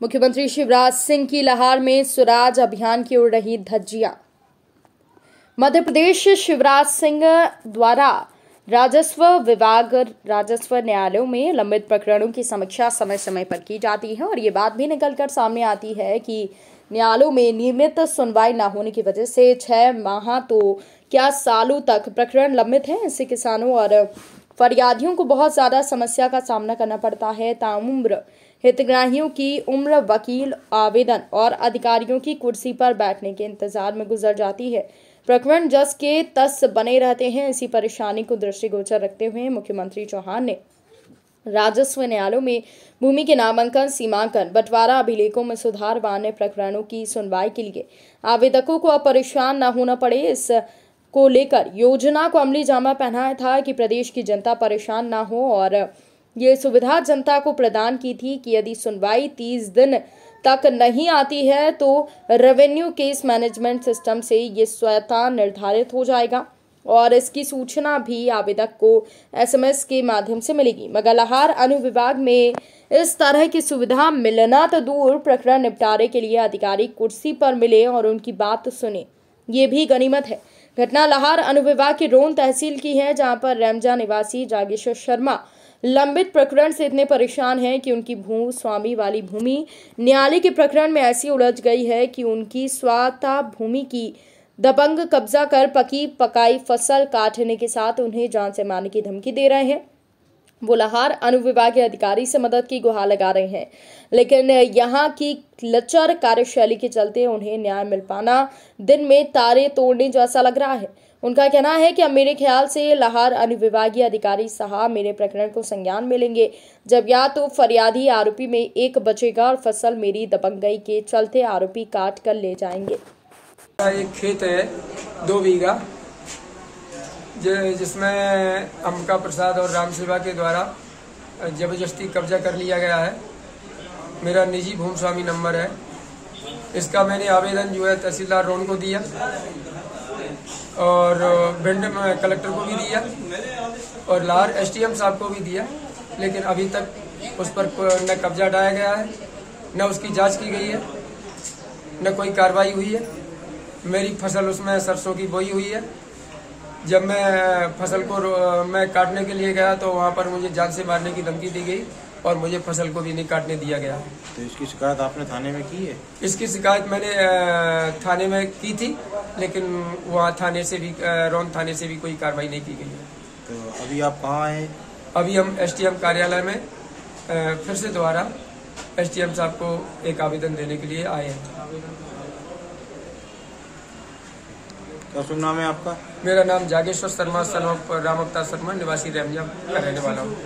मुख्यमंत्री शिवराज सिंह की लहार में स्वराज अभियान की उड़ रही धज्जियाँ। मध्य प्रदेश शिवराज सिंह द्वारा राजस्व विभाग, राजस्व न्यायालयों में लंबित प्रकरणों की समीक्षा समय समय पर की जाती है और ये बात भी निकलकर सामने आती है कि न्यायालयों में नियमित सुनवाई न होने की वजह से छह माह तो क्या सालों तक प्रकरण लंबित हैं? इससे किसानों और फरियादियों को बहुत ज़्यादा समस्या का सामना करना पड़ता है। ताउम्र हितग्राहियों की उम्र, वकील, आवेदन और अधिकारियों की कुर्सी पर बैठने के इंतज़ार में गुजर जाती है। प्रकरण जस के तस बने रहते हैं। इसी परेशानी को दृष्टिगोचर रखते हुए मुख्यमंत्री चौहान ने राजस्व न्यायालयों में भूमि के नामांकन, सीमांकन, बंटवारा अभिलेखों में सुधार व अन्य प्रकरणों की सुनवाई के लिए आवेदकों को अब परेशान न होना पड़े। इस को लेकर योजना को अमली जामा पहनाया था कि प्रदेश की जनता परेशान ना हो और ये सुविधा जनता को प्रदान की थी कि यदि सुनवाई तीस दिन तक नहीं आती है तो रेवेन्यू केस मैनेजमेंट सिस्टम से ये स्वयता निर्धारित हो जाएगा। और इसकी सूचना भी आवेदक को एसएमएस के माध्यम से मिलेगी। मगर लहार अनुविभाग में इस तरह की सुविधा मिलना तो दूर, प्रकरण निपटारे के लिए अधिकारी कुर्सी पर मिले और उनकी बात सुने। ये भी गनीमत है। घटना लाहौर अनुविभाग की रोन तहसील की है, जहाँ पर रेमजा निवासी जागेश्वर शर्मा लंबित प्रकरण से इतने परेशान हैं कि उनकी भू स्वामी वाली भूमि न्यायालय के प्रकरण में ऐसी उलझ गई है कि उनकी स्वाता भूमि की दबंग कब्जा कर पकी पकाई फ़सल काटने के साथ उन्हें जान से मारने की धमकी दे रहे हैं। वो लाहौर अनुविभाग के अधिकारी से मदद की गुहार लगा रहे हैं। लेकिन यहाँ की लचर कार्यशैली के चलते उन्हें न्याय मिल पाना दिन में तारे तोड़ने जैसा लग रहा है। उनका कहना है कि अब मेरे ख्याल से लाहौर अनुविभागीय अधिकारी साहब मेरे प्रकरण को संज्ञान में लेंगे। जब या तो फरियादी आरोपी में एक बचेगा और फ़सल मेरी दबंगई के चलते आरोपी काट कर ले जाएँगे। एक खेत है, दो बीघा जिसमें अमका प्रसाद और राम सेवा के द्वारा ज़बरदस्ती कब्जा कर लिया गया है। मेरा निजी भूमि स्वामी नंबर है। इसका मैंने आवेदन जो है तहसीलदार रोन को दिया। और भिंड कलेक्टर को भी दिया और लाहौर एसटीएम साहब को भी दिया। लेकिन अभी तक उस पर न कब्जा डाया गया है न उसकी जाँच की गई है न कोई कार्रवाई हुई है। मेरी फ़सल उसमें सरसों की बोई हुई है। जब मैं फ़सल को मैं काटने के लिए गया तो वहाँ पर मुझे जान से मारने की धमकी दी गई और मुझे फ़सल को भी नहीं काटने दिया गया। तो इसकी शिकायत आपने थाने में की है? इसकी शिकायत मैंने थाने में की थी। लेकिन वहाँ थाने से भी रौन थाने से भी कोई कार्रवाई नहीं की गई है। तो अभी आप कहाँ आए अभी हम एसटीएम कार्यालय में फिर से दोबारा एसटीएम साहब को एक आवेदन देने के लिए आए हैं। क्या शुभ नाम है आपका? मेरा नाम जागेश्वर शर्मा सन ऑफ़ राम अवतार शर्मा निवासी रेमजा का रहने वाला हूँ।